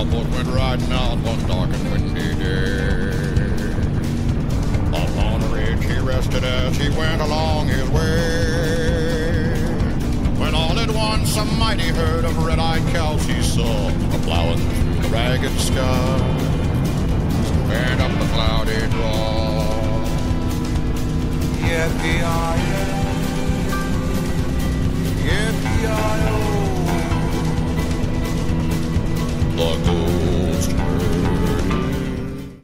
cowboys went riding out one dark and windy day. Upon a ridge he rested as he went along his way. When all at once a mighty herd of red-eyed cows he saw a plowing through the ragged sky and up the cloudy draw. Yippee-yi-yo, yippee-yi-yo. The good